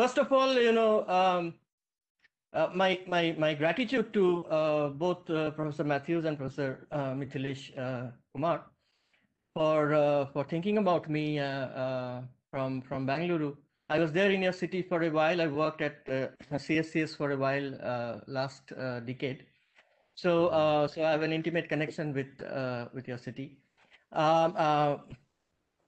first of all, you know, um, uh, my, my, my gratitude to uh, both uh, Professor Matthews and Professor uh, uh, Kumar for, uh, for thinking about me uh, from, from Bangalore. I was there in your city for a while. I worked at CSCS for a while last decade. So, so I have an intimate connection with, with your city. Um,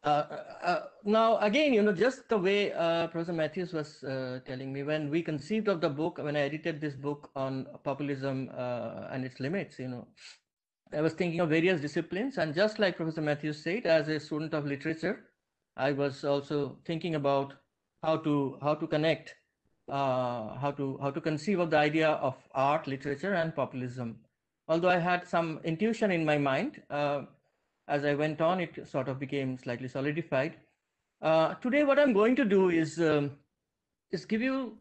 now, again, you know, just the way uh, Professor Matthews was uh, telling me, when we conceived of the book, when I edited this book on populism uh, and its limits, you know, I was thinking of various disciplines. And just like Professor Matthews said, as a student of literature, I was also thinking about how to how to connect, uh, how to how to conceive of the idea of art, literature, and populism. Although I had some intuition in my mind, uh, as I went on, it sort of became slightly solidified. Uh, today, what I'm going to do is um, is give you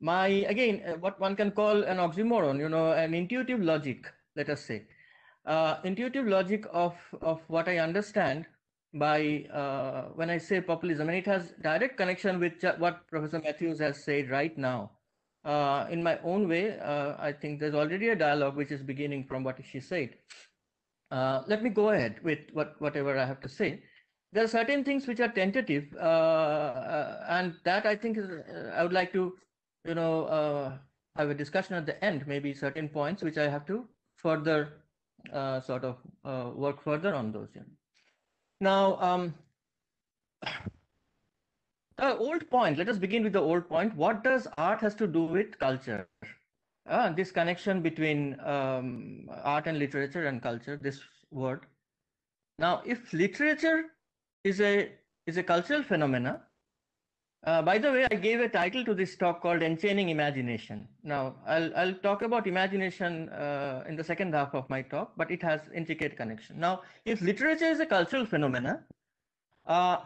my again uh, what one can call an oxymoron, you know, an intuitive logic. Let us say, uh, intuitive logic of of what I understand by uh, when I say populism, and it has direct connection with what Professor Matthews has said right now. Uh, in my own way, uh, I think there's already a dialogue which is beginning from what she said. Uh, let me go ahead with what, whatever I have to say. There are certain things which are tentative, uh, uh, and that I think is, uh, I would like to, you know, uh, have a discussion at the end, maybe certain points which I have to further sort of work further on those. Now, um, the old point, let us begin with the old point. What does art has to do with culture? Uh, this connection between um, art and literature and culture, this word. Now, if literature is a is a cultural phenomena, uh, by the way, I gave a title to this talk called "Enchaining Imagination." Now, I'll I'll talk about imagination uh, in the second half of my talk, but it has intricate connection. Now, if literature is a cultural phenomena, uh,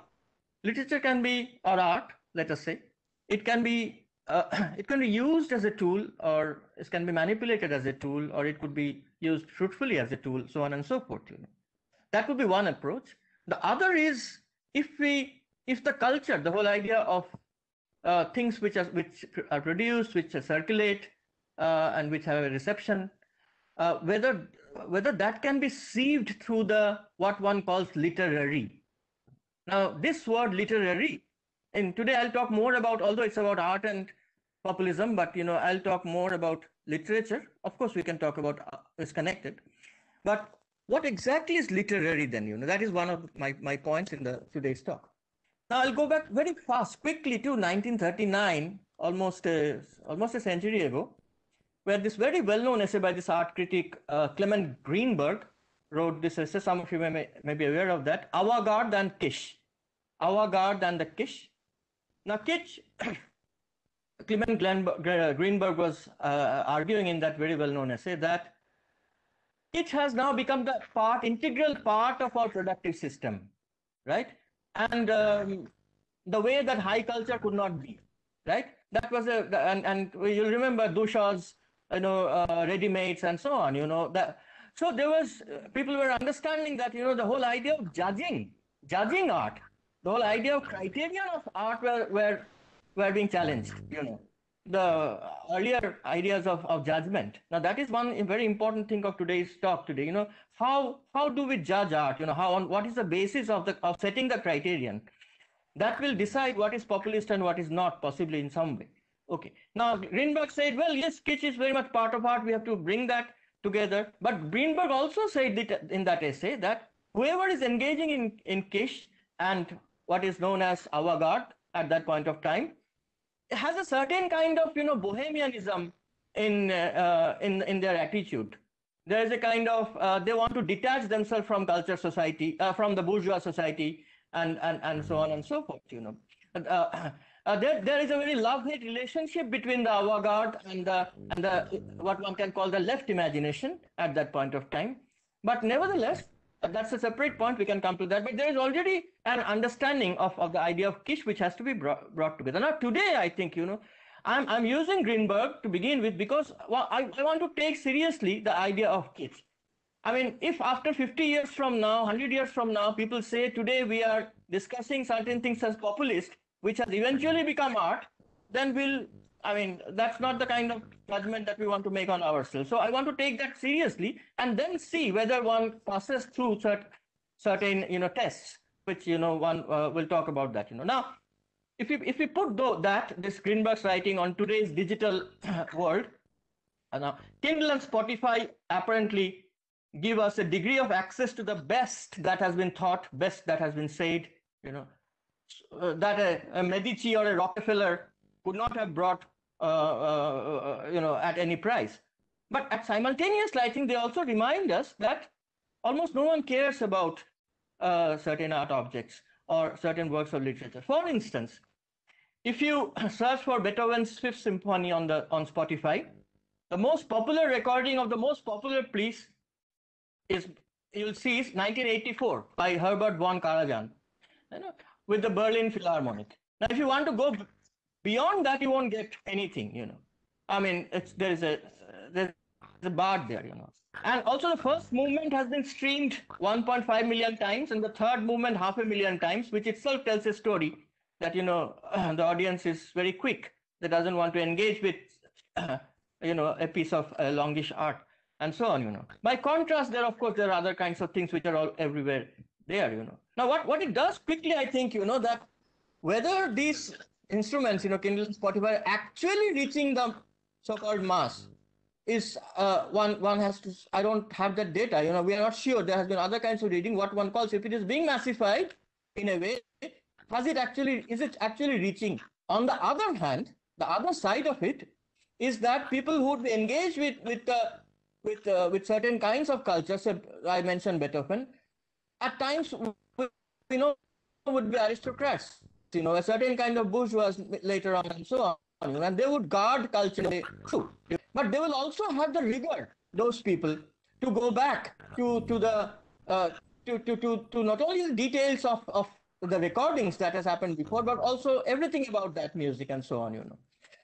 literature can be or art, let us say, it can be uh, it can be used as a tool, or it can be manipulated as a tool, or it could be used fruitfully as a tool, so on and so forth. You know. That would be one approach. The other is if we if the culture, the whole idea of uh, things which are which are produced, which circulate, uh, and which have a reception, uh, whether whether that can be sieved through the what one calls literary. Now, this word literary, and today I'll talk more about, although it's about art and populism, but you know I'll talk more about literature. Of course, we can talk about uh, it's connected, but what exactly is literary then? You know that is one of my my points in the today's talk. Now I'll go back very fast, quickly to 1939, almost a, almost a century ago, where this very well-known essay by this art critic uh, Clement Greenberg wrote this essay. Some of you may, may be aware of that. Avant-garde and Kitsch. Avant-garde and the Kitsch. Now Kitsch, Clement Greenberg was uh, arguing in that very well-known essay that it has now become the part, integral part of our productive system, right? and um, the way that high culture could not be, right? That was a and and you'll remember Duchamp's, you know, uh, ready-mades and so on. You know that. So there was people were understanding that you know the whole idea of judging, judging art, the whole idea of criterion of art were were were being challenged. You know the earlier ideas of, of judgment. Now that is one very important thing of today's talk today. You know, how how do we judge art? You know, how on what is the basis of the of setting the criterion? That will decide what is populist and what is not, possibly in some way. Okay. Now Greenberg said, well, yes, kitsch is very much part of art. We have to bring that together. But Greenberg also said that in that essay that whoever is engaging in, in kitsch and what is known as avant-garde at that point of time has a certain kind of you know bohemianism in uh, in in their attitude. There is a kind of uh, they want to detach themselves from culture society uh, from the bourgeois society and and and so on and so forth you know. Uh, uh, there, there is a very love-hate relationship between the avant-garde and the and the what one can call the left imagination at that point of time. But nevertheless that's a separate point. We can come to that. But there is already an understanding of, of the idea of kitsch which has to be brought, brought together. Now, today, I think, you know, I'm, I'm using Greenberg to begin with because well, I, I want to take seriously the idea of kitsch. I mean, if after 50 years from now, 100 years from now, people say today we are discussing certain things as populist, which has eventually become art, then we'll, I mean, that's not the kind of judgment that we want to make on ourselves. So I want to take that seriously and then see whether one passes through cert, certain, you know, tests, which, you know, one uh, will talk about that, you know. Now, if we, if we put though that, this Greenberg's writing on today's digital world, uh, now Kindle and Spotify apparently give us a degree of access to the best that has been thought, best that has been said, you know, uh, that a, a, Medici or a Rockefeller could not have brought, you know, at any price. But at simultaneously, I think they also remind us that almost no one cares about uh, certain art objects or certain works of literature. For instance, if you search for Beethoven's Fifth Symphony on the on Spotify, the most popular recording of the most popular piece is you'll see is 1984 by Herbert von Karajan you know, with the Berlin Philharmonic. Now, if you want to go beyond that, you won't get anything. You know, I mean, there is a there's a bar there. You know, and also the first movement has been streamed 1.5 million times, and the third movement half a million times, which itself tells a story that you know the audience is very quick. That doesn't want to engage with you know a piece of uh, longish art and so on, you know. By contrast, there, of course, there are other kinds of things which are all everywhere there, you know. Now, what, what it does quickly, I think, you know, that whether these instruments, you know, Kindle and Spotify, actually reaching the so-called mass is uh, one one has to i don't have that data you know we are not sure there has been other kinds of reading what one calls if it is being massified in a way has it actually is it actually reaching on the other hand the other side of it is that people who engage with with the with uh, with certain kinds of cultures. I mentioned Beethoven. At times, you know, would be aristocrats. You know, a certain kind of bourgeois later on, and so on. And they would guard culture too. But they will also have the rigor. Those people to go back to to the uh, to, to to to not only the details of of the recordings that has happened before, but also everything about that music and so on. You know.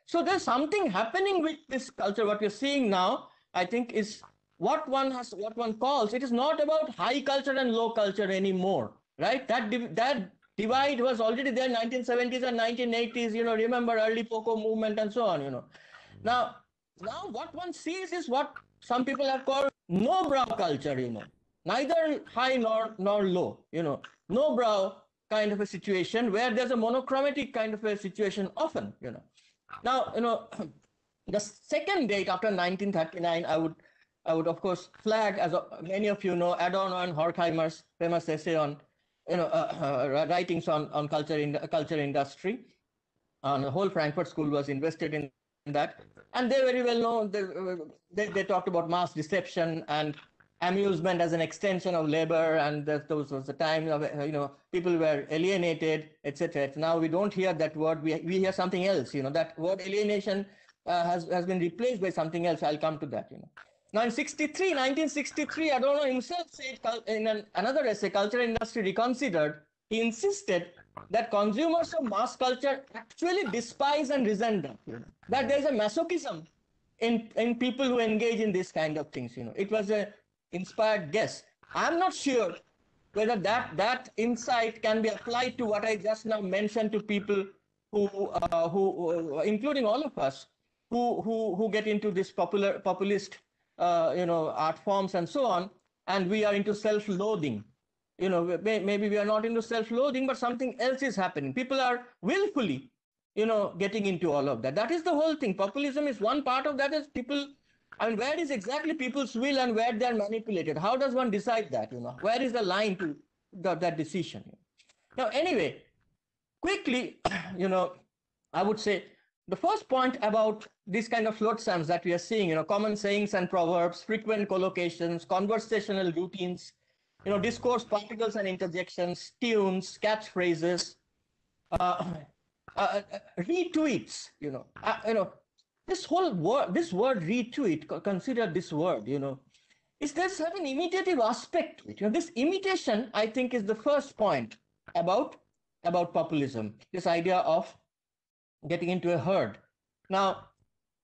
So there's something happening with this culture. What we're seeing now I think is what one has, what one calls, it is not about high culture and low culture anymore, right? That, that divide was already there in 1970s and 1980s, you know, remember early Poco movement and so on, you know. Now, now what one sees is what some people have called no brow culture, you know, neither high nor, nor low, you know, no brow kind of a situation where there's a monochromatic kind of a situation often, you know. Now, you know, The second date after 1939, I would, I would of course flag, as many of you know, Adorno and Horkheimer's famous essay on, you know, uh, uh, writings on, on culture in culture industry. And the whole Frankfurt School was invested in that. And they very well know, they, they, they talked about mass deception and amusement as an extension of labor and those was the time of you know people were alienated etc now we don't hear that word we, we hear something else you know that word alienation uh, has, has been replaced by something else. I'll come to that, you know. Now in 63, 1963, Adorno himself said in an, another essay, Culture Industry Reconsidered, he insisted that consumers of mass culture actually despise and resent them. That there's a masochism in, in people who engage in this kind of things. You know, it was an inspired guess. I'm not sure whether that that insight can be applied to what I just now mentioned to people who, uh, who, uh, including all of us, who who who get into this popular populist uh, you know art forms and so on and we are into self-loathing you know maybe we are not into self-loathing but something else is happening people are willfully you know getting into all of that that is the whole thing populism is one part of that is people I mean, where is exactly people's will and where they are manipulated? How does one decide that? You know, where is the line to the, that decision? Now, anyway, quickly, you know, I would say the first point about these kind of flotsams that we are seeing, you know, common sayings and proverbs, frequent collocations, conversational routines, you know, discourse particles and interjections, tunes, catchphrases, uh, uh, uh, retweets, you know, uh, you know, this whole word, this word retweet, consider this word, you know, is there certain imitative aspect to it? You know, this imitation, I think, is the first point about about populism. This idea of getting into a herd. Now,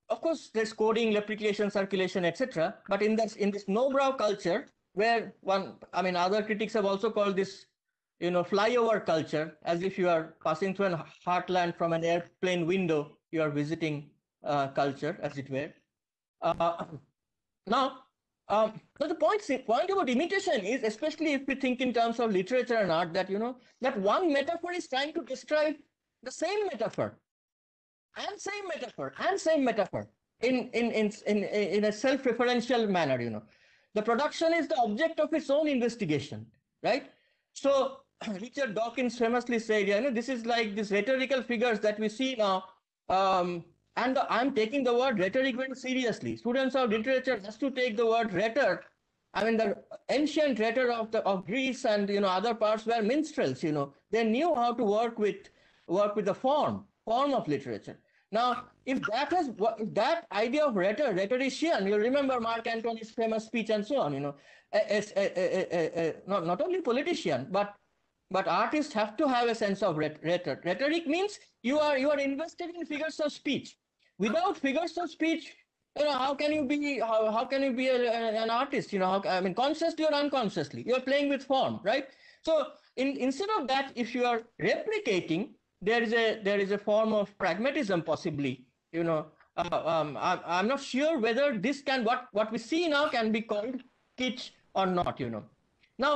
of course, there's coding, replication, circulation, etc. But in this in this no-brow culture, where one, I mean, other critics have also called this, you know, flyover culture, as if you are passing through a heartland from an airplane window you are visiting uh, culture, as it were. Uh, now, um, so the point, point about imitation is, especially if we think in terms of literature and art, that you know that one metaphor is trying to describe the same metaphor, and same metaphor, and same metaphor in in in in, in a self-referential manner. You know, the production is the object of its own investigation, right? So Richard Dawkins famously said, you know, this is like these rhetorical figures that we see now. Um, and the, I'm taking the word rhetoric very seriously. Students of literature has to take the word rhetor. I mean, the ancient rhetor of the of Greece and you know other parts were minstrels. You know, they knew how to work with work with the form form of literature. Now, if that has if that idea of rhetor, rhetorician, you remember Mark Antony's famous speech and so on. You know, as, not not only politician but but artists have to have a sense of rhetoric. Rhetoric means you are you are invested in figures of speech without figures of speech you know how can you be how, how can you be a, an artist you know how, i mean consciously or unconsciously you're playing with form right so in, instead of that if you are replicating there is a there is a form of pragmatism possibly you know uh, um, I, i'm not sure whether this can what what we see now can be called kitsch or not you know now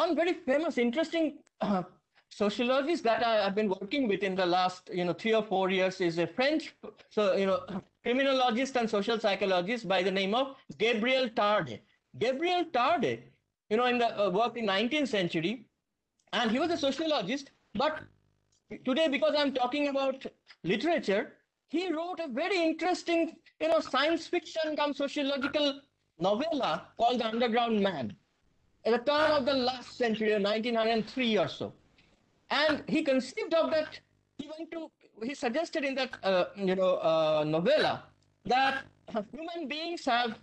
one very famous interesting uh, sociologist that I, have been working with in the last, you know, three or four years is a French, so, you know, criminologist and social psychologist by the name of Gabriel Tarde. Gabriel Tarde, you know, in the uh, work in 19th century, and he was a sociologist, but today, because I'm talking about literature, he wrote a very interesting, you know, science fiction come sociological novella called The Underground Man at the turn of the last century, 1903 or so. And he conceived of that, he went to, he suggested in that, uh, you know, uh, novella that human beings have,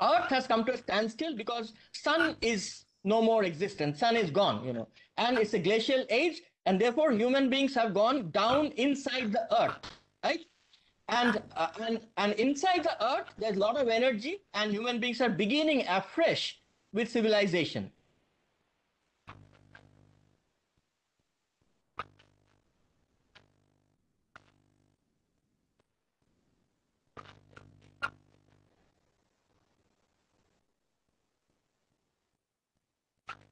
earth has come to a standstill because sun is no more existent, sun is gone, you know, and it's a glacial age, and therefore human beings have gone down inside the earth, right? And, uh, and, and inside the earth, there's a lot of energy, and human beings are beginning afresh with civilization.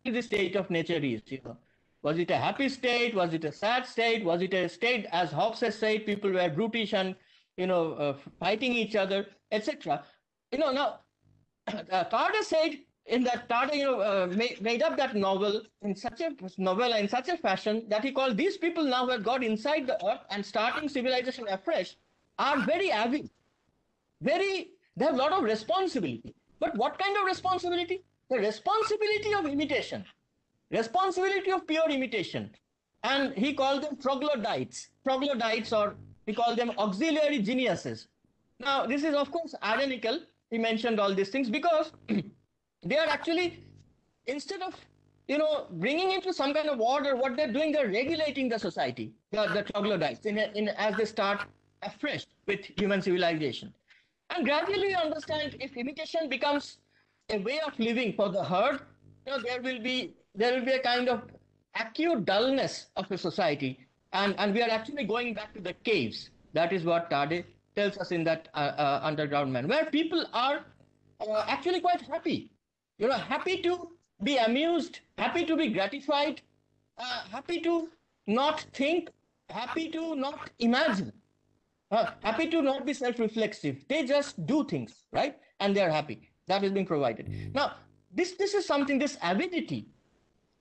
the state of nature is, you know. Was it a happy state? Was it a sad state? Was it a state, as Hobbes has said, people were brutish and, you know, uh, fighting each other, etc. You know, now, uh, Tarde said in that Tarde, you know, uh, made, made up that novel in such a novella in such a fashion that he called these people now who have got inside the earth and starting civilization afresh are very avid, very, they have a lot of responsibility. But what kind of responsibility? the responsibility of imitation, responsibility of pure imitation. And he called them troglodytes, troglodytes, or he called them auxiliary geniuses. Now, this is, of course, ironical. He mentioned all these things because they are actually, instead of you know, bringing into some kind of order, what they're doing, they're regulating the society, the, the troglodytes, in, in, as they start afresh with human civilization. And gradually you understand if imitation becomes a way of living for the herd, you know, there will be there will be a kind of acute dullness of a society, and and we are actually going back to the caves. That is what Tarde tells us in that uh, uh, underground man, where people are uh, actually quite happy. You know, happy to be amused, happy to be gratified, uh, happy to not think, happy to not imagine, uh, happy to not be self-reflexive. They just do things, right? And they're happy that is being provided. Mm. Now, this this is something, this avidity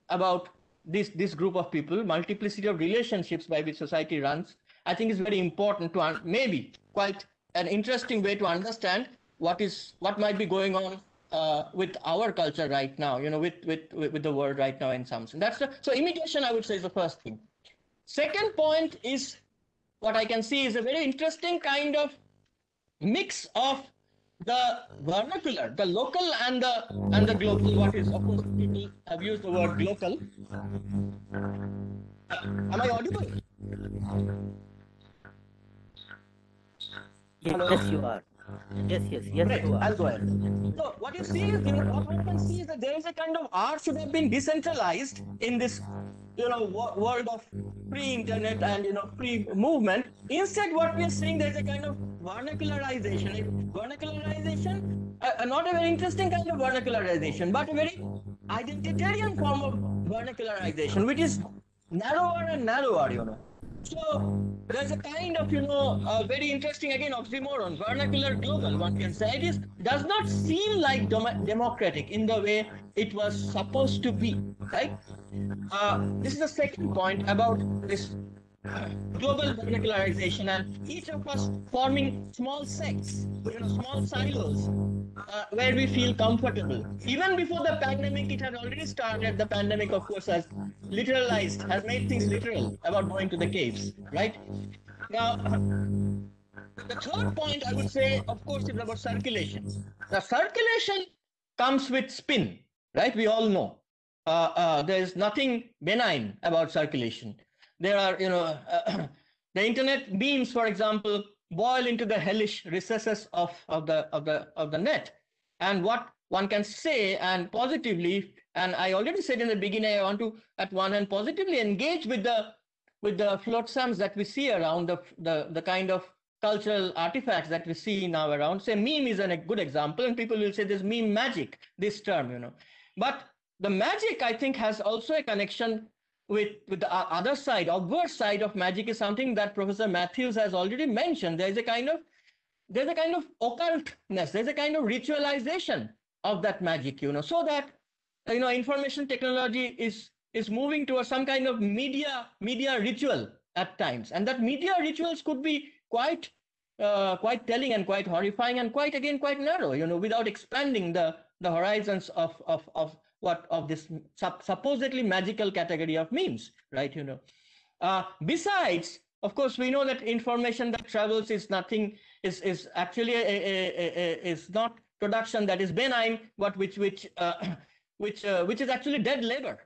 about this this group of people, multiplicity of relationships by which society runs, I think is very important to maybe quite an interesting way to understand what is what might be going on uh, with our culture right now. You know, with with with the world right now in some sense. That's so imitation. I would say is the first thing. Second point is what I can see is a very interesting kind of mix of the vernacular, the local and the and the global. What is of course people have used the word local. Am I audible? Yes, yes you are. Yes, yes, yes. Great, I'll go ahead. So what you see is, you know, what one can see is that there is a kind of art should have been decentralized in this, you know, world of free internet and you know free movement. Instead, what we are seeing there is a kind of vernacularization. Vernacularization, uh, uh, not a very interesting kind of vernacularization, but a very identitarian form of vernacularization, which is narrower and narrower, you know. So there's a kind of, you know, uh, very interesting again oxymoron, vernacular global. One can say it is does not seem like dem- democratic in the way it was supposed to be, right? Uh, this is the second point about this global vernacularization and each of us forming small sects, you know, small silos uh, where we feel comfortable. Even before the pandemic, it had already started. The pandemic, of course, has literalized, has made things literal about going to the caves, right? Now, the third point I would say, of course, is about circulation. The circulation comes with spin, right? We all know. Uh, uh, there is nothing benign about circulation. There are, you know, uh, the internet beams, for example, boil into the hellish recesses of, of the of the of the net. And what one can say and positively, and I already said in the beginning, I want to at one hand positively engage with the with the flotsams that we see around the the, the kind of cultural artifacts that we see now around. Say meme is an, a good example, and people will say this meme magic, this term, you know. But the magic, I think, has also a connection with, with the other side, obverse side of magic is something that Professor Matthews has already mentioned. There is a kind of there's a kind of occultness, there's a kind of ritualization of that magic, you know, so that you know information technology is is moving towards some kind of media media ritual at times, and that media rituals could be quite uh, quite telling and quite horrifying and quite again quite narrow, you know, without expanding the the horizons of of of what of this sup- supposedly magical category of memes, right? You know, uh, besides, of course, we know that information that travels is nothing is is actually a, a, a, is not production that is benign, but which which uh, which uh, which is actually dead labor.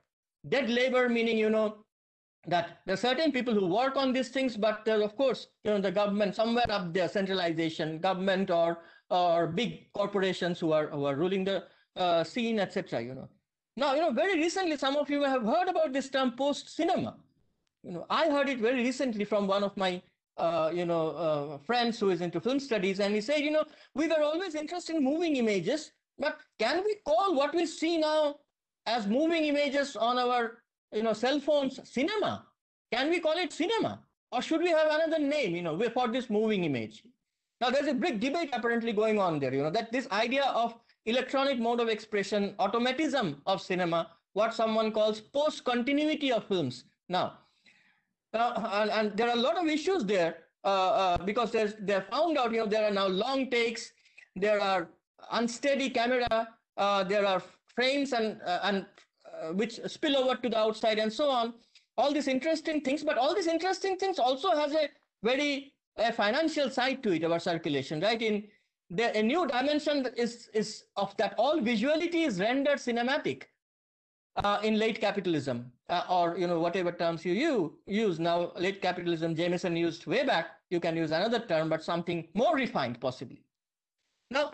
Dead labor meaning you know that there are certain people who work on these things, but uh, of course, you know, the government somewhere up there, centralization, government or or big corporations who are who are ruling the uh, scene, etc. You know. Now, you know, very recently, some of you have heard about this term post cinema. You know, I heard it very recently from one of my, uh, you know, uh, friends who is into film studies, and he said, you know, we were always interested in moving images, but can we call what we see now as moving images on our, you know, cell phones cinema? Can we call it cinema, or should we have another name, you know, for this moving image? Now, there's a big debate apparently going on there. You know, that this idea of electronic mode of expression, automatism of cinema, what someone calls post continuity of films. Now, uh, and, and, there are a lot of issues there uh, uh, because there's they found out you know there are now long takes, there are unsteady camera, uh, there are frames and uh, and which spill over to the outside and so on. All these interesting things, but all these interesting things also has a very a financial side to it about circulation, right? In the, a new dimension is, is of that all visuality is rendered cinematic uh, in late capitalism uh, or you know whatever terms you, you use. Now late capitalism jameson used way back. You can use another term but something more refined possibly. Now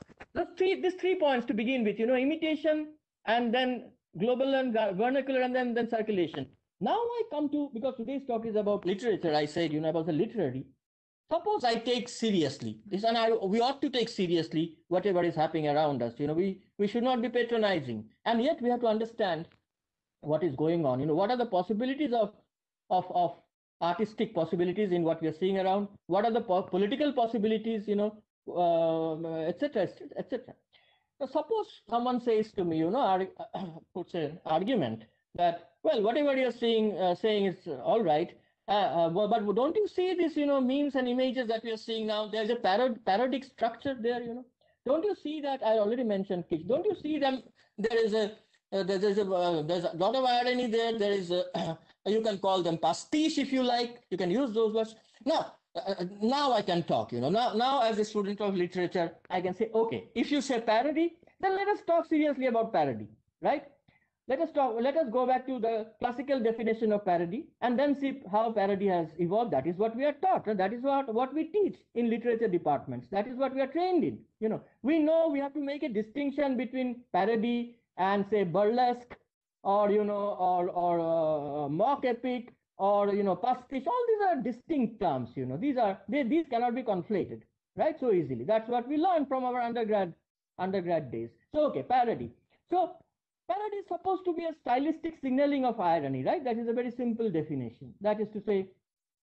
these three points to begin with you know imitation and then global and vernacular and then then circulation. Now i come to because today's talk is about literature. I said you know about the literary suppose I take seriously this, and I, we ought to take seriously whatever is happening around us. You know, we we should not be patronizing, and yet we have to understand what is going on. You know, what are the possibilities of of of artistic possibilities in what we are seeing around? What are the po political possibilities? You know, etc. Uh, etc. So suppose someone says to me, you know, puts an argument that well, whatever you're seeing uh, saying is all right uh, uh, but don't you see this, you know, memes and images that we are seeing now? There's a parod parodic structure there, you know. Don't you see that? I already mentioned kitsch. Don't you see them? There is a uh, there's a uh, there's a lot of irony there. There is a you can call them pastiche if you like. You can use those words. Now uh, now I can talk. You know now now as a student of literature, I can say okay. If you say parody, then let us talk seriously about parody, right? Let us talk let us go back to the classical definition of parody and then see how parody has evolved. That is what we are taught and that is what what we teach in literature departments. That is what we are trained in. You know we know we have to make a distinction between parody and say burlesque or you know or or uh, mock epic or you know pastiche. All these are distinct terms you know. These are they, these cannot be conflated right so easily. That's what we learned from our undergrad undergrad days. So okay parody. So Parody is supposed to be a stylistic signaling of irony, right? That is a very simple definition. That is to say,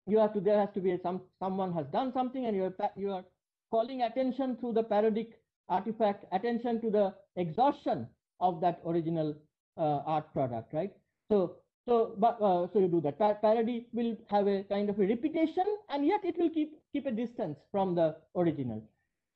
you have to there has to be some someone has done something, and you are you are calling attention to the parodic artifact, attention to the exhaustion of that original uh, art product, right? So so but uh, so you do that. Par parody will have a kind of a repetition, and yet it will keep keep a distance from the original.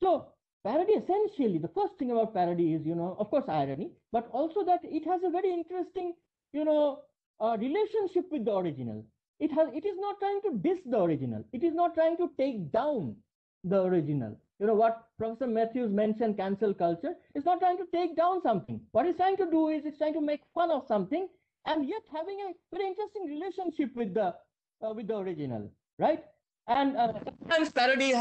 So parody essentially the first thing about parody is you know of course irony but also that it has a very interesting you know uh, relationship with the original. It has it is not trying to diss the original. It is not trying to take down the original. You know what professor matthews mentioned cancel culture it's not trying to take down something. What it's trying to do is it's trying to make fun of something and yet having a very interesting relationship with the uh, with the original right? And uh, sometimes parody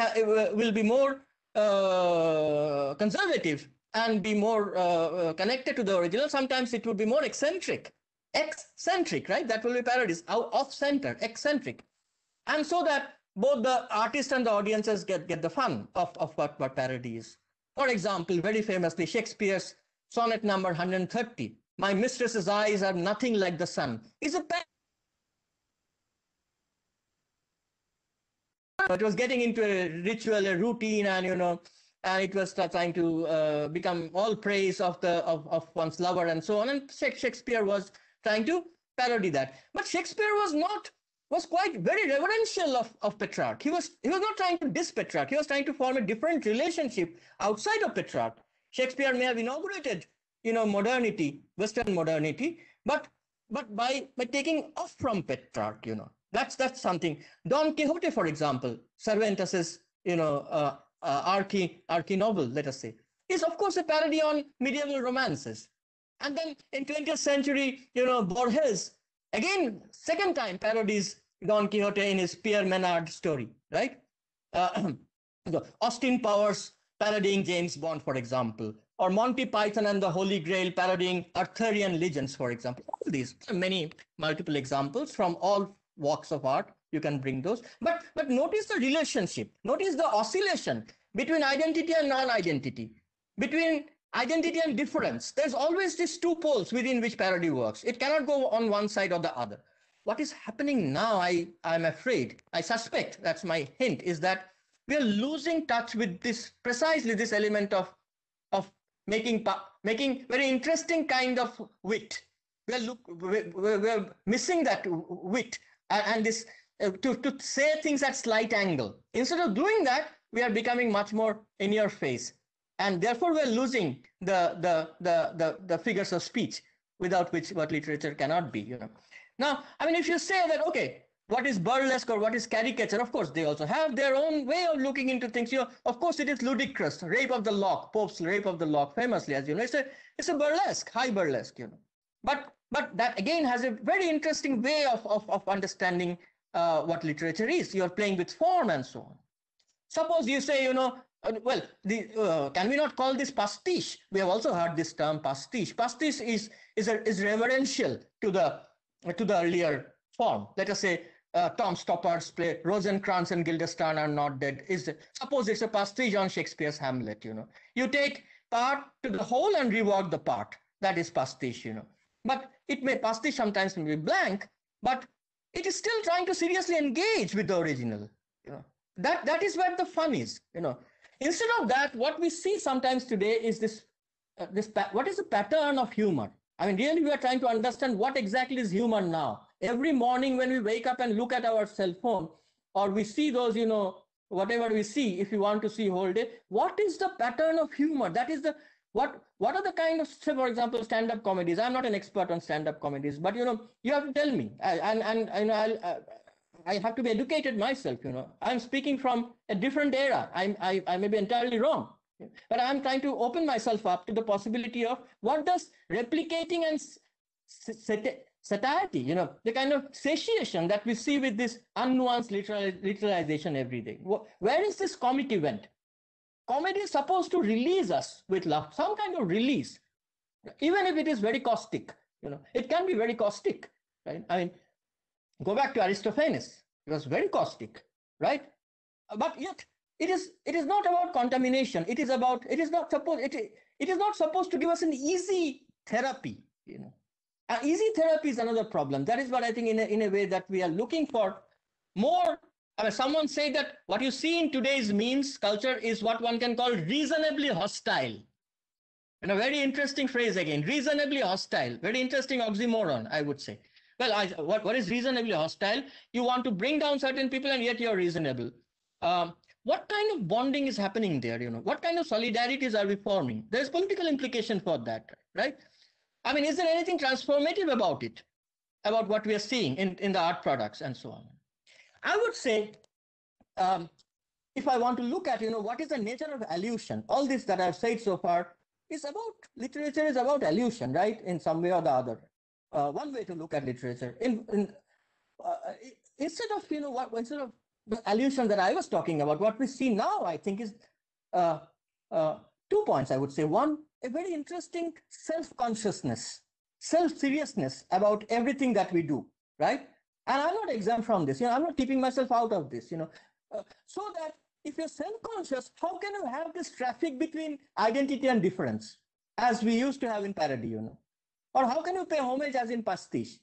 will be more uh, conservative and be more uh, uh, connected to the original. Sometimes it would be more eccentric, eccentric, right? That will be parodies, off center, eccentric. And so that both the artist and the audiences get, get the fun of, of what, what parody is. For example, very famously, Shakespeare's sonnet number 130, My mistress's eyes are nothing like the sun, is a it was getting into a ritual, a routine, and you know, and it was trying to uh, become all praise of the of, of one's lover and so on. And Shakespeare was trying to parody that. But Shakespeare was not was quite very reverential of, of Petrarch. He was he was not trying to diss Petrarch. He was trying to form a different relationship outside of Petrarch. Shakespeare may have inaugurated, you know, modernity, Western modernity, but but by by taking off from Petrarch, you know, that's that's something. Don Quixote, for example, Cervantes's you know uh, uh, archy archy novel, let us say, is of course a parody on medieval romances. And then in 20th century, you know, Borges again second time parodies Don Quixote in his Pierre Menard story, right? Uh, Austin Powers parodying James Bond, for example, or Monty Python and the Holy Grail parodying Arthurian legends, for example. All these many multiple examples from all walks of art you can bring those. But but notice the relationship. Notice the oscillation between identity and non-identity. Between identity and difference. There's always these two poles within which parody works. It cannot go on one side or the other. What is happening now i i'm afraid i suspect that's my hint is that we are losing touch with this precisely this element of of making making very interesting kind of wit. We are look we're, we're missing that wit and, and this uh, to, to say things at slight angle. Instead of doing that, we are becoming much more in your face. And therefore, we're losing the, the, the, the, the figures of speech without which what literature cannot be. You know. Now, I mean, if you say that, okay, what is burlesque or what is caricature? Of course, they also have their own way of looking into things. You know, of course, it is ludicrous. Rape of the lock, Pope's rape of the lock, famously, as you know, it's a it's a burlesque, high burlesque. You know, but but that again has a very interesting way of, of, of understanding uh, what literature is. You're playing with form and so on. Suppose you say, you know, uh, well, the, uh, can we not call this pastiche? We have also heard this term pastiche. Pastiche is is a, is reverential to the to the earlier form. Let us say uh, Tom Stoppard's play Rosencrantz and Guildenstern are not dead. Is suppose it's a pastiche on Shakespeare's Hamlet. You know, you take part to the whole and rework the part. That is pastiche. You know, but it may pastiche sometimes may be blank, but it is still trying to seriously engage with the original. You know, that that is where the fun is. You know, instead of that, what we see sometimes today is this uh, this what is the pattern of humor? I mean, really, we are trying to understand what exactly is humor now. Every morning when we wake up and look at our cell phone, or we see those, you know, whatever we see, if you want to see whole day, what is the pattern of humor? That is the what what are the kind of say for example stand-up comedies i'm not an expert on stand-up comedies but you know you have to tell me and and, and I'll, uh, i have to be educated myself you know i'm speaking from a different era I'm, I, I may be entirely wrong but i'm trying to open myself up to the possibility of what does replicating and satiety, you know, the kind of satiation that we see with this unnuanced literal, literalization every day. Where is this comic event? Comedy is supposed to release us with love, some kind of release, even if it is very caustic. You know, it can be very caustic, right? I mean, go back to Aristophanes. It was very caustic, right? But yet, it is it is not about contamination. It is about it is not supposed it it is not supposed to give us an easy therapy. You know, uh, easy therapy is another problem. That is what I think in a, in a way that we are looking for more. I mean, someone said that what you see in today's memes culture is what one can call reasonably hostile. And a very interesting phrase again, reasonably hostile. Very interesting oxymoron, I would say. Well, I, what, what is reasonably hostile? You want to bring down certain people and yet you're reasonable. Um, what kind of bonding is happening there? You know, what kind of solidarities are we forming? There's political implication for that, right? I mean, is there anything transformative about it, about what we are seeing in, in the art products and so on? I would say, um, if I want to look at, you know, what is the nature of allusion? All this that I've said so far is about literature is about allusion, right? In some way or the other. Uh, one way to look at literature. In, in uh, instead of you know what instead of the allusion that I was talking about, what we see now, I think, is uh, uh two points. I would say one a very interesting self-consciousness, self-seriousness about everything that we do, right? And I'm not exempt from this. You know, I'm not keeping myself out of this. You know, uh, so that if you're self-conscious, how can you have this traffic between identity and difference, as we used to have in parody? You know, or how can you pay homage as in pastiche?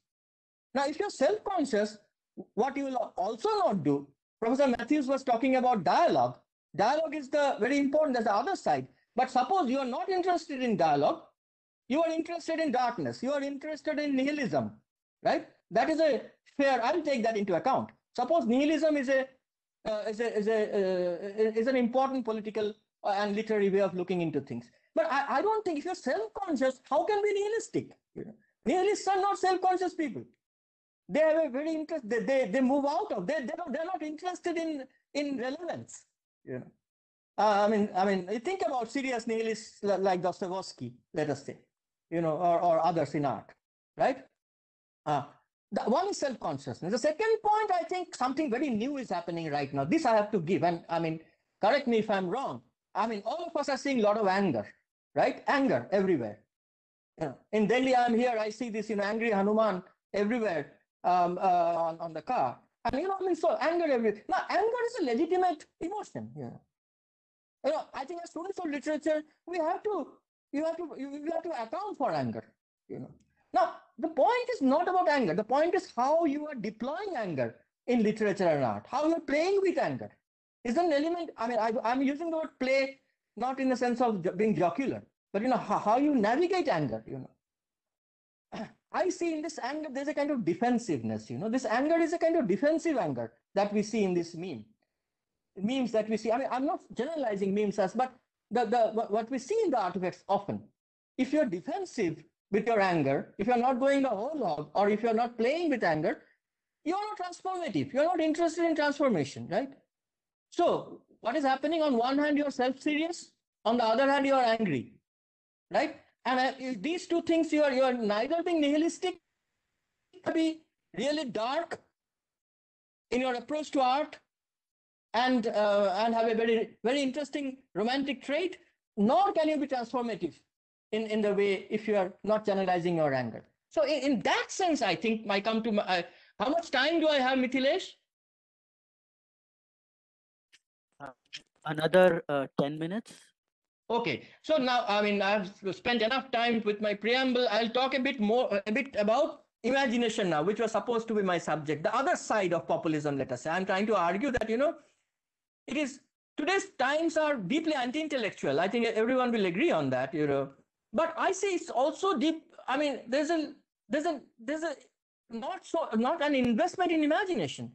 Now, if you're self-conscious, what you will also not do. Professor Matthews was talking about dialogue. Dialogue is the very important. That's the other side. But suppose you are not interested in dialogue, you are interested in darkness, you are interested in nihilism, right? That is a fair, I'll take that into account. Suppose nihilism is a uh, is a, is a uh, is an important political and literary way of looking into things. But I, I don't think if you're self-conscious, how can we nihilistic? You? Nihilists are not self-conscious people. They have a very interest. They, they, they move out of. They they don't, they're not interested in in relevance. Know. Uh, I mean, I mean, think about serious nihilists like Dostoevsky, let us say, you know, or, or others in art, right? Uh, the one is self-consciousness. The second point, I think something very new is happening right now. This I have to give, and I mean, correct me if I'm wrong. I mean, all of us are seeing a lot of anger, right? Anger everywhere. You know, in Delhi, I'm here, I see this, you know, angry Hanuman everywhere um, uh, on, on the car. And, you know, I mean, so anger everywhere. Now, anger is a legitimate emotion, you know you know, I think as students of literature, we have to, you have to, you have to account for anger, you know. Now, the point is not about anger. The point is how you are deploying anger in literature and art, how you're playing with anger. Is an element, I mean, I, am using the word play not in the sense of being jocular, but, you know, how, how you navigate anger, you know. I see in this anger, there's a kind of defensiveness, you know, this anger is a kind of defensive anger that we see in this meme memes that we see. I mean, I'm not generalizing memes as, but the, the what we see in the artifacts often, if you're defensive with your anger, if you're not going the whole log, or if you're not playing with anger, you're not transformative. You're not interested in transformation, right? So what is happening? On one hand, you're self-serious. On the other hand, you're angry, right? And uh, these two things, you are you are neither being nihilistic, be really dark in your approach to art, and uh, and have a very very interesting romantic trait nor can you be transformative in in the way if you are not channelizing your anger. So in, in that sense i think i come to my uh, how much time do i have mithilesh? Uh, another uh, 10 minutes. Okay. So now i mean i've spent enough time with my preamble. I'll talk a bit more a bit about imagination now which was supposed to be my subject. The other side of populism let us say. I'm trying to argue that you know it is today's times are deeply anti-intellectual. I think everyone will agree on that, you know. But I say it's also deep. I mean, there's a there's a there's a not so not an investment in imagination.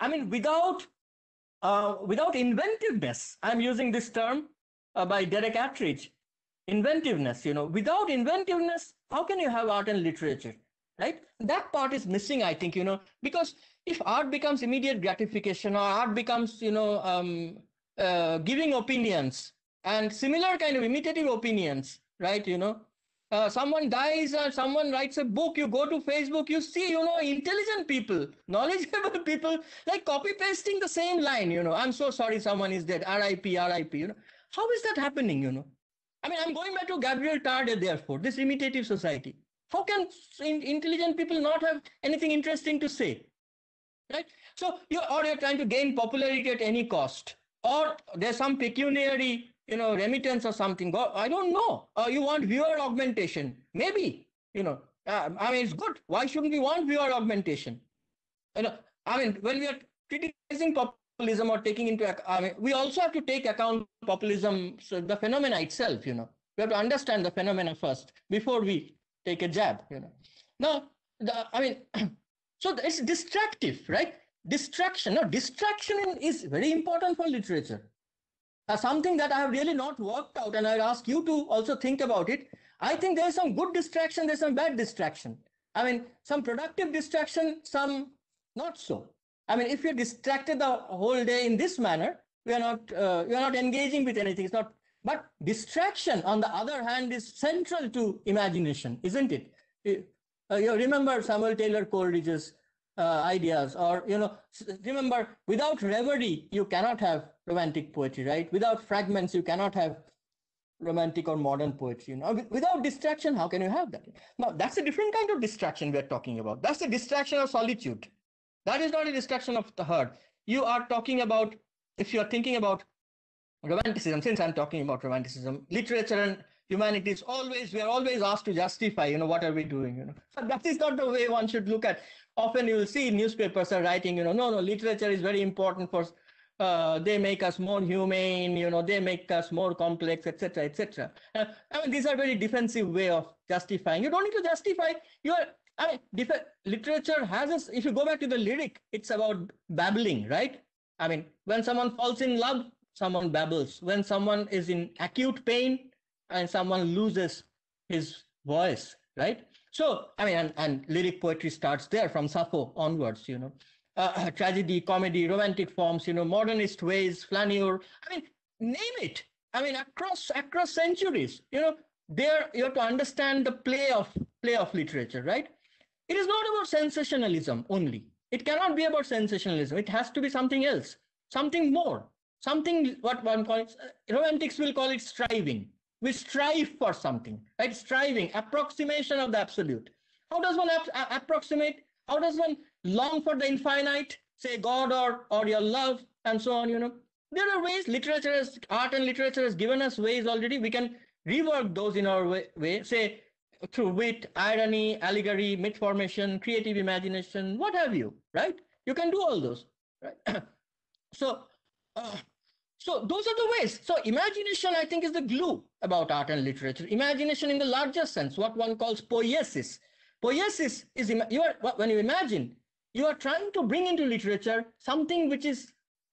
I mean, without uh, without inventiveness, I'm using this term uh, by Derek Attridge, inventiveness. You know, without inventiveness, how can you have art and literature? Right? That part is missing, I think. You know, because if art becomes immediate gratification or art becomes you know um, uh, giving opinions and similar kind of imitative opinions right you know uh, someone dies or someone writes a book, you go to Facebook, you see, you know, intelligent people, knowledgeable people, like copy pasting the same line, you know, I'm so sorry someone is dead, RIP, RIP, you know. How is that happening, you know? I mean, I'm going back to Gabriel Tarde, therefore, this imitative society. How can intelligent people not have anything interesting to say? Right? So, you or you're trying to gain popularity at any cost, or there's some pecuniary you know, remittance or something. I don't know. Uh, you want viewer augmentation? Maybe, you know, uh, I mean, it's good. Why shouldn't we want viewer augmentation? You know, I mean, when we are criticizing populism or taking into account, I mean, we also have to take account populism, so the phenomena itself, you know, we have to understand the phenomena first before we take a jab, you know. Now, the, I mean, so it's distractive, right? Distraction. Now, distraction is very important for literature uh, something that I have really not worked out, and I ask you to also think about it. I think there's some good distraction, there's some bad distraction. I mean, some productive distraction, some not so. I mean, if you're distracted the whole day in this manner, we are not uh, we are not engaging with anything. It's not. But distraction, on the other hand, is central to imagination, isn't it? Uh, you remember Samuel Taylor Coleridge's uh, ideas or you know remember without reverie you cannot have romantic poetry right? Without fragments you cannot have romantic or modern poetry you know? Without distraction how can you have that? Now that's a different kind of distraction we're talking about. That's the distraction of solitude. That is not a distraction of the herd you are talking about if you are thinking about romanticism since i'm talking about romanticism literature and humanities always we are always asked to justify you know what are we doing you know? That is not the way one should look at. Often you will see newspapers are writing, you know, no, no, literature is very important for, uh, they make us more humane, you know, they make us more complex, etc., etc. Uh, I mean, these are very defensive way of justifying. You don't need to justify. You are, I mean, literature has this. If you go back to the lyric, it's about babbling, right? I mean, when someone falls in love, someone babbles. When someone is in acute pain, and someone loses his voice, right? So, I mean, and, and lyric poetry starts there from Sappho onwards, you know. Uh, tragedy, comedy, romantic forms, you know, modernist ways, flaneur. I mean, name it. I mean, across across centuries, you know, there you have to understand the play of play of literature, right? It is not about sensationalism only. It cannot be about sensationalism. It has to be something else, something more, something what one calls uh, romantics will call it striving we strive for something, right? Striving, approximation of the absolute. How does one ap approximate? How does one long for the infinite, say God or, or your love and so on, you know? There are ways, literature, has, art and literature has given us ways already. We can rework those in our way, way say through wit, irony, allegory, myth formation, creative imagination, what have you, right? You can do all those, right? so, uh, so those are the ways. So imagination, I think, is the glue about art and literature. Imagination in the larger sense, what one calls poiesis. Poiesis is you are when you imagine, you are trying to bring into literature something which is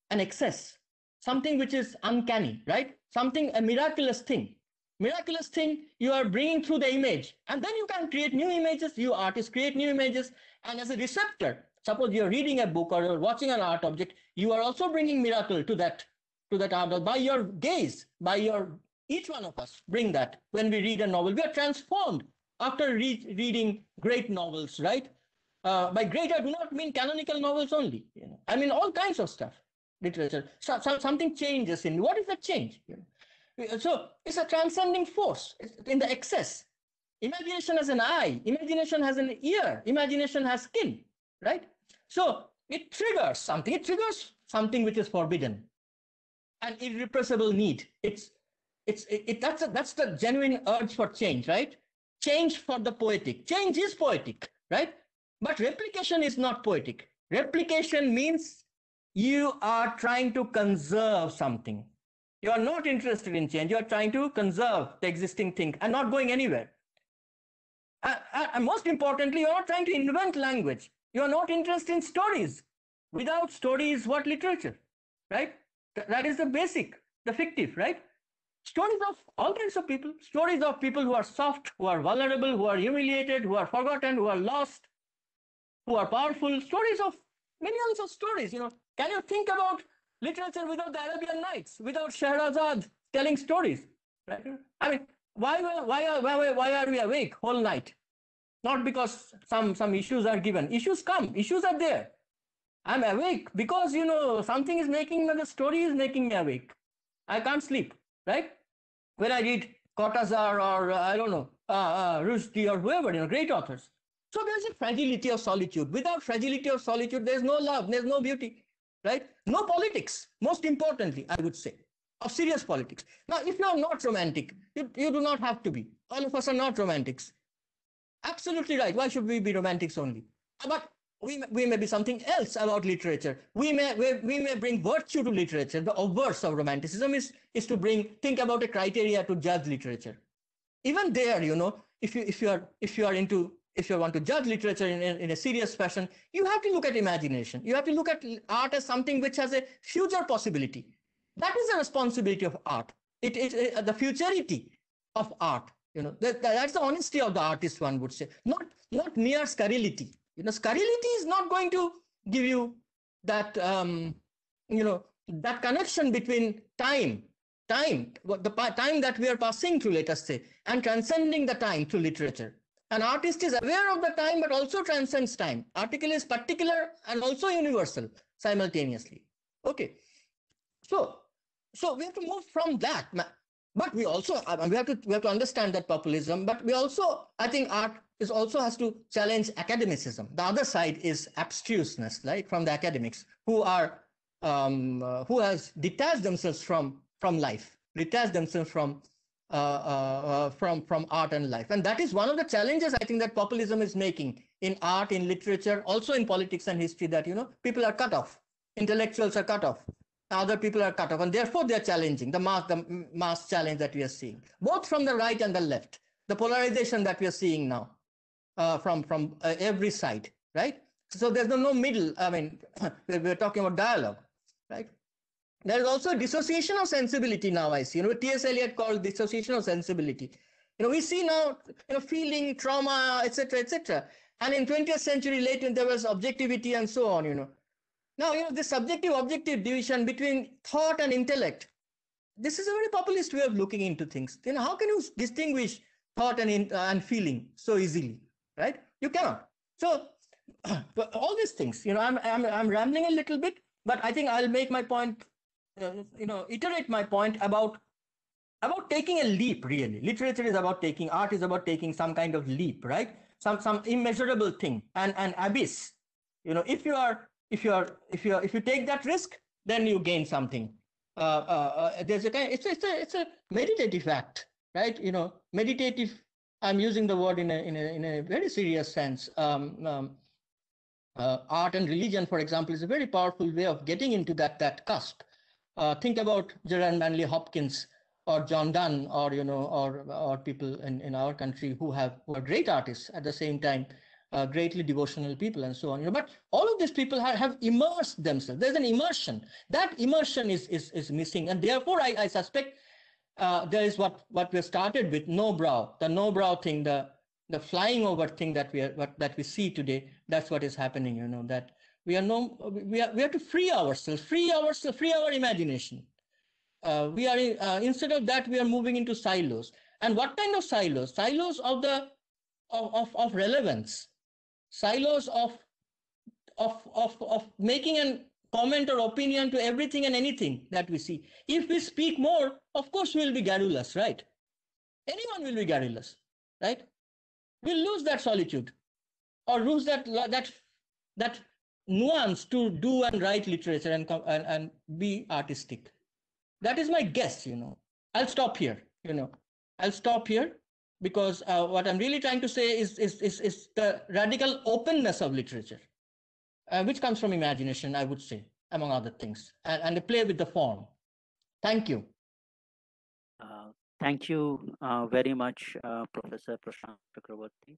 an excess, something which is uncanny, right? Something a miraculous thing. Miraculous thing you are bringing through the image, and then you can create new images. You artists create new images, and as a receptor, suppose you're reading a book or you're watching an art object, you are also bringing miracle to that to that art by your gaze, by your each one of us bring that when we read a novel. We are transformed after re reading great novels, right? Uh, by great, I do not mean canonical novels only. You know, I mean all kinds of stuff, literature. So, so something changes in what is that change? You know? So it's a transcending force in the excess. Imagination has an eye. Imagination has an ear. Imagination has skin, right? So it triggers something. It triggers something which is forbidden an irrepressible need. It's it's it, it, that's a, that's the genuine urge for change, right? Change for the poetic. Change is poetic, right? But replication is not poetic. Replication means you are trying to conserve something. You are not interested in change. You are trying to conserve the existing thing and not going anywhere. Uh, uh, and most importantly, you are not trying to invent language. You are not interested in stories. Without stories, what literature, right? that is the basic, the fictive, right? Stories of all kinds of people, stories of people who are soft, who are vulnerable, who are humiliated, who are forgotten, who are lost, who are powerful, stories of millions of stories. You know, can you think about literature without the Arabian Nights, without Shahrazad telling stories? Right? I mean, why, why, why, are- why, why are we awake whole night? Not because some, some issues are given. Issues come, issues are there. I'm awake because, you know, something is making, the story is making me awake. I can't sleep, right? When I read Cortázar or, uh, I don't know, uh, uh, Rushdie or whoever, you know, great authors. So there's a fragility of solitude. Without fragility of solitude, there's no love, there's no beauty, right? No politics, most importantly, I would say, of serious politics. Now, if you're not romantic, you, you do not have to be. All of us are not romantics. Absolutely right. Why should we be romantics only? Ah, but we, may- we may be something else about literature. We may, we, we may bring virtue to literature. The obverse of romanticism is, is to bring, think about a criteria to judge literature. Even there, you know, if you, if you are, if you are into, if you want to judge literature in, a- in a serious fashion, you have to look at imagination. You have to look at art as something which has a future possibility. That is the responsibility of art. It is uh, the futurity of art. You know, that- that's the honesty of the artist, one would say. Not, not mere scurrility. You know, scurrility is not going to give you that, um, you know, that connection between time, time, the time that we are passing through, let us say, and transcending the time through literature. An artist is aware of the time, but also transcends time. Article is particular and also universal simultaneously. Okay. So, so we have to move from that. But we also we have to we have to understand that populism. But we also, I think, art is also has to challenge academicism. The other side is abstruseness, right, from the academics who are um, uh, who has detached themselves from from life, detached themselves from uh, uh, uh, from from art and life, and that is one of the challenges I think that populism is making in art, in literature, also in politics and history. That you know people are cut off, intellectuals are cut off, other people are cut off, and therefore they are challenging the mass the mass challenge that we are seeing, both from the right and the left, the polarization that we are seeing now uh, from from uh, every side, right? So there's no, no middle. I mean, we're talking about dialogue, right? There is also dissociation of sensibility now. I see. You know, T.S. Eliot called dissociation of sensibility. You know, we see now, you know, feeling, trauma, etc., etc. And in 20th century later, there was objectivity and so on. You know, now you know the subjective objective division between thought and intellect. This is a very populist way of looking into things. Then how can you distinguish thought and uh, and feeling so easily, right? You cannot. So all these things, you know, I'm I'm I'm rambling a little bit, but I think I'll make my point, you know, iterate my point about about taking a leap. Really, literature is about taking, art is about taking some kind of leap, right? Some some immeasurable thing, and an abyss. You know, if you are if you are if you are if you take that risk, then you gain something. Uh, uh, uh, there's a kind. It's a, it's a it's a meditative act, right? You know, meditative. I'm using the word in a in a in a very serious sense. Um, um, uh, art and religion, for example, is a very powerful way of getting into that that cusp. Uh, think about Gerard Manley Hopkins or John Donne or you know or or people in, in our country who have who are great artists at the same time, uh, greatly devotional people and so on. You know, but all of these people have, have immersed themselves. There's an immersion. That immersion is is is missing, and therefore I, I suspect uh, there is what what we started with no brow, the no brow thing, the the flying over thing that we are what that we see today. That's what is happening. You know that we are no we are we have to free ourselves, free ourselves, free our imagination. Uh, we are uh, instead of that we are moving into silos. And what kind of silos? Silos of the of of, of relevance, silos of of of of making an comment or opinion to everything and anything that we see. If we speak more, of course we'll be garrulous, right? Anyone will be garrulous, right? We'll lose that solitude, or lose that that that nuance to do and write literature and and, and be artistic. That is my guess. You know, I'll stop here. You know, I'll stop here because uh, what I'm really trying to say is is is, is the radical openness of literature uh, which comes from imagination, I would say, among other things, and, and the play with the form. Thank you. Uh, thank you uh, very much, uh, Professor Prasanta Chakravarty,